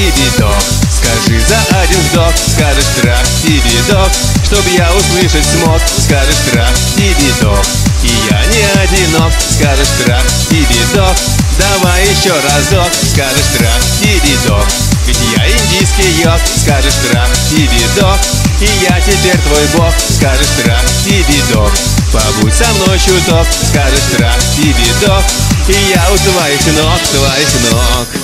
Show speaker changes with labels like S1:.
S1: тибидок Скажи за один вдох, скажешь трах, тибидок Чтоб я услышать смог, скажешь трах, тибидок И я не одинок, скажешь трах, тибидок Давай еще разок, скажешь трах, тибидок Ведь я индийский йог, скажешь трах, тибидок И я теперь твой бог, скажешь трах, тибидок Побудь со мной чуток, скажешь трах, тибидок И я у твоих ног, твоих ног.